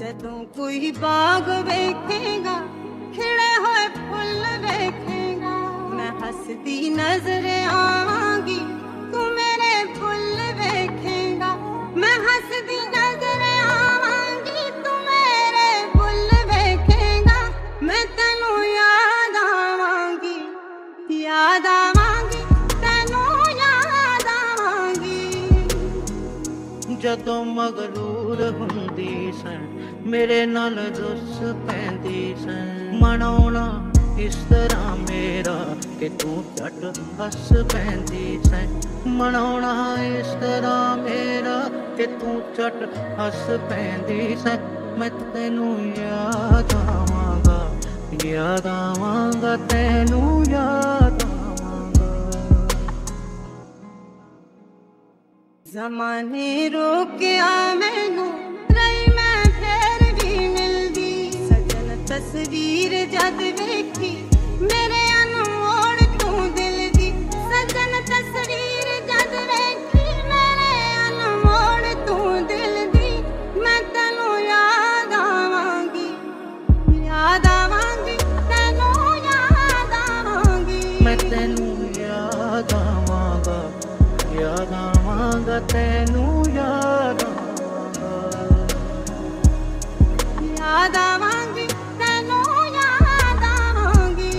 ਜਦੋਂ ਕੋਈ ਬਾਗ ਵੇਖੇਗਾ ਖਿੜੇ ਹੋਏ ਫੁੱਲ ਵੇਖੇਗਾ। ਮੈਂ ਹੱਸਦੀ ਨਜ਼ਰੇ ਜਦੋਂ ਮਗਰੂਰ ਹੁੰਦੀ ਸੈਂ ਮੇਰੇ ਨਾਲ ਰੁੱਸ ਪੈਂਦੀ ਸੈਂ ਮਨਾਉਣਾ ਇਸ ਤਰ੍ਹਾਂ ਮੇਰਾ ਕਿ ਤੂੰ ਝਟ ਹੱਸ ਪੈਂਦੀ ਸੈਂ ਮਨਾਉਣਾ ਇਸ ਤਰ੍ਹਾਂ ਮੇਰਾ ਕਿ ਤੂੰ ਝਟ ਹੱਸ ਪੈਂਦੀ ਸੈਂ ਮੈਂ ਤੈਨੂੰ ਯਾਦ ਆਵਾਂਗਾ ਯਾਦ ਆਵਾਂਗਾ, ਤੈਨੂੰ ਯਾਦ ਜ਼ਮਾਨੇ ਮੇਰੇ ਅਨਮੋੜ ਤੂੰ ਦਿਲ ਦੀ। ਮੈਂ ਤੈਨੂੰ ਯਾਦ ਆਵਾਂਗੀ ਯਾਦ ਆਵਾਂਗੀ, ਤੈਨੂੰ ਯਾਦ ਆਵਾਂਗੀ। ਮੈਂ ਤੈਨੂੰ ਯਾਦ ਆਵਾਂਗੀ tenu yaada yaada vangi tenu yaada vangi